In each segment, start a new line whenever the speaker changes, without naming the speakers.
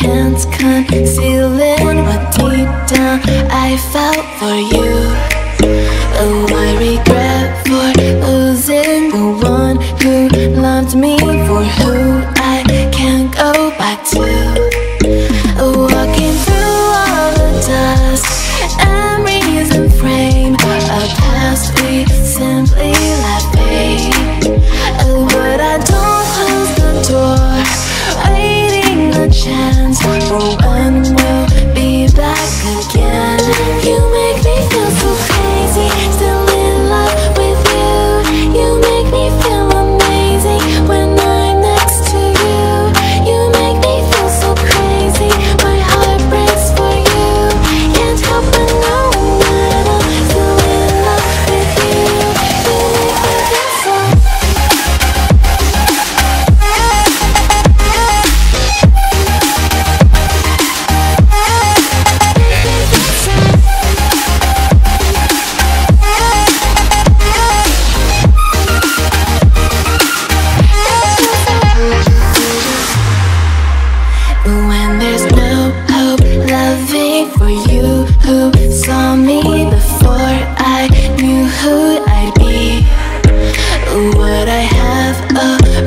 Chance concealing What deep down I felt for you. Oh, I regret for losing The one who loved me For who I can't go back to. for you who saw me before I knew who I'd be. What I have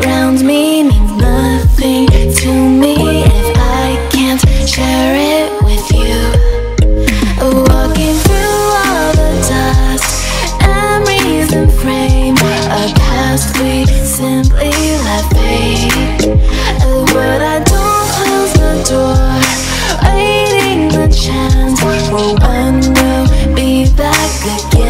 around me means nothing to me if I can't share it with you. Walking through all the dust, memories and frame, a past we simply left fade. What I Well, We'll be back again.